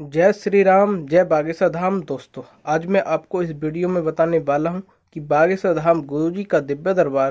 जय श्री राम जय बागेश्वर धाम दोस्तों। आज मैं आपको इस वीडियो में बताने वाला हूँ कि बागेश्वर धाम गुरु जी का दिव्य दरबार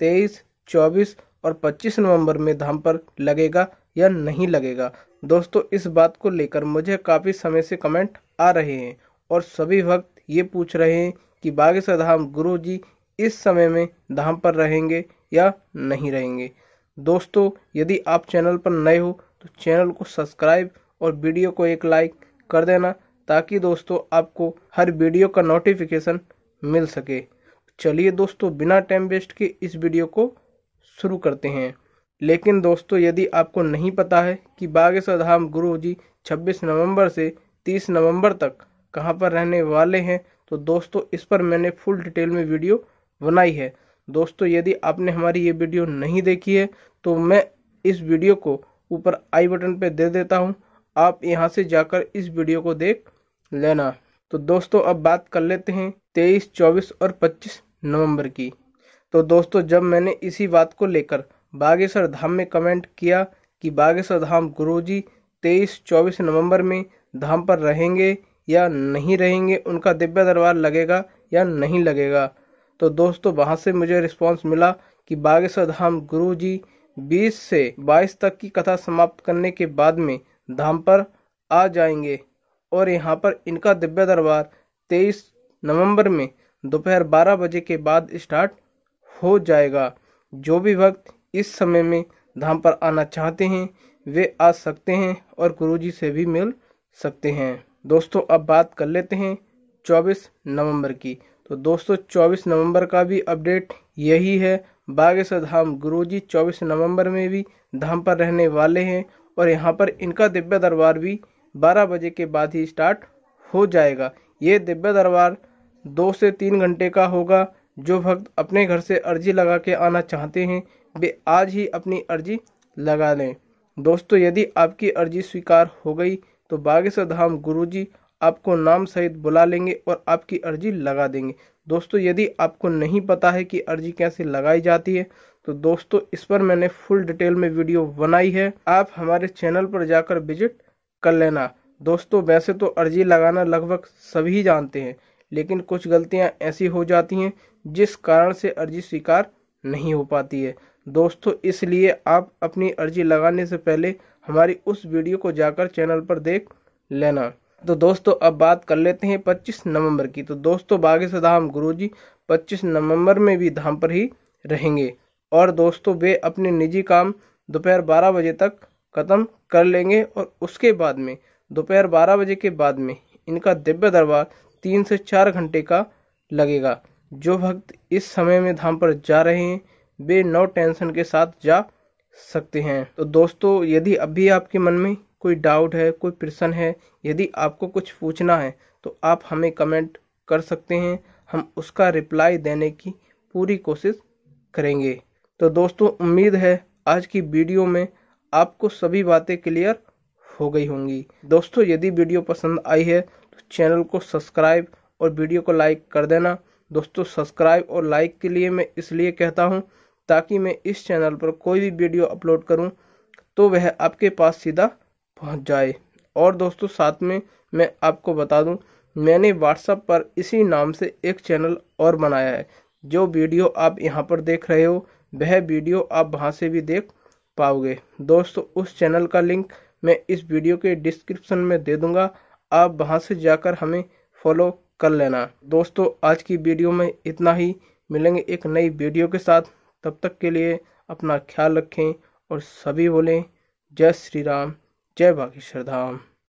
23, 24 और 25 नवंबर में धाम पर लगेगा या नहीं लगेगा। दोस्तों इस बात को लेकर मुझे काफ़ी समय से कमेंट आ रहे हैं और सभी भक्त ये पूछ रहे हैं कि बागेश्वर धाम गुरु जी इस समय में धाम पर रहेंगे या नहीं रहेंगे। दोस्तों यदि आप चैनल पर नए हो तो चैनल को सब्सक्राइब और वीडियो को एक लाइक कर देना ताकि दोस्तों आपको हर वीडियो का नोटिफिकेशन मिल सके। चलिए दोस्तों, बिना टाइम वेस्ट के इस वीडियो को शुरू करते हैं। लेकिन दोस्तों, यदि आपको नहीं पता है कि बागेश्वर धाम गुरु जी छब्बीस नवंबर से तीस नवंबर तक कहाँ पर रहने वाले हैं तो दोस्तों, इस पर मैंने फुल डिटेल में वीडियो बनाई है। दोस्तों, यदि आपने हमारी ये वीडियो नहीं देखी है तो मैं इस वीडियो को ऊपर आई बटन पर दे देता हूँ। आप यहाँ से जाकर इस वीडियो को देख लेना। तो दोस्तों, अब बात कर लेते हैं तेईस, चौबीस और पच्चीस नवंबर की। तो दोस्तों, जब मैंने इसी बात को लेकर बागेश्वर धाम में कमेंट किया कि बागेश्वर धाम गुरुजी तेईस, चौबीस नवंबर में धाम पर रहेंगे या नहीं रहेंगे, उनका दिव्य दरबार लगेगा या नहीं लगेगा तो दोस्तों, वहाँ से मुझे रिस्पांस मिला कि बागेश्वर धाम गुरु जी बीस से बाईस तक की कथा समाप्त करने के बाद में धाम पर आ जाएँगे और यहाँ पर इनका दिव्य दरबार 23 नवंबर में दोपहर 12 बजे के बाद स्टार्ट हो जाएगा। जो भी भक्त इस समय में धाम पर आना चाहते हैं, वे आ सकते हैं और गुरुजी से भी मिल सकते हैं। दोस्तों, अब बात कर लेते हैं 24 नवंबर की। तो दोस्तों 24 नवंबर का भी अपडेट यही है। बागेश्वर धाम गुरुजी 24 नवंबर में भी धाम पर रहने वाले हैं और यहाँ पर इनका दिव्य दरबार भी 12 बजे के बाद ही स्टार्ट हो जाएगा। ये दिव्य दरबार दो से तीन घंटे का होगा। जो भक्त अपने घर से अर्जी लगा के आना चाहते हैं, वे आज ही अपनी अर्जी लगा लें। दोस्तों, यदि आपकी अर्जी स्वीकार हो गई तो बागेश्वर धाम गुरुजी आपको नाम सहित बुला लेंगे और आपकी अर्जी लगा देंगे। दोस्तों, यदि आपको नहीं पता है कि अर्जी कैसे लगाई जाती है तो दोस्तों, इस पर मैंने फुल डिटेल में वीडियो बनाई है। आप हमारे चैनल पर जाकर विज़िट कर लेना। दोस्तों, वैसे तो अर्जी लगाना लगभग सभी जानते हैं, लेकिन कुछ गलतियाँ ऐसी हो जाती हैं जिस कारण से अर्जी स्वीकार नहीं हो पाती है। दोस्तों, इसलिए आप अपनी अर्जी लगाने से पहले हमारी उस वीडियो को जाकर चैनल पर देख लेना। तो दोस्तों, अब बात कर लेते हैं 25 नवंबर की। तो दोस्तों बागेश्वर धाम गुरुजी 25 नवंबर में भी धाम पर ही रहेंगे। और दोस्तों, वे अपने निजी काम दोपहर बारह बजे तक ख़त्म कर लेंगे और उसके बाद में, दोपहर बारह बजे के बाद में इनका दिव्य दरबार तीन से चार घंटे का लगेगा। जो भक्त इस समय में धाम पर जा रहे हैं, वे नो टेंशन के साथ जा सकते हैं। तो दोस्तों, यदि अभी आपके मन में कोई डाउट है, कोई प्रश्न है, यदि आपको कुछ पूछना है तो आप हमें कमेंट कर सकते हैं। हम उसका रिप्लाई देने की पूरी कोशिश करेंगे। तो दोस्तों, उम्मीद है आज की वीडियो में आपको सभी बातें क्लियर हो गई होंगी। दोस्तों, यदि वीडियो पसंद आई है तो चैनल को सब्सक्राइब और वीडियो को लाइक कर देना। दोस्तों सब्सक्राइब और लाइक के लिए मैं इसलिए कहता हूँ ताकि मैं इस चैनल पर कोई भी वीडियो अपलोड करूँ तो वह आपके पास सीधा पहुँच जाए। और दोस्तों, साथ में मैं आपको बता दूँ, मैंने व्हाट्सएप पर इसी नाम से एक चैनल और बनाया है। जो वीडियो आप यहाँ पर देख रहे हो, वह वीडियो आप वहाँ से भी देख पाओगे। दोस्तों, उस चैनल का लिंक मैं इस वीडियो के डिस्क्रिप्शन में दे दूँगा। आप वहाँ से जाकर हमें फॉलो कर लेना। दोस्तों, आज की वीडियो में इतना ही। मिलेंगे एक नई वीडियो के साथ। तब तक के लिए अपना ख्याल रखें और सभी बोलें, जय श्री राम। जय बागेश्वर धाम।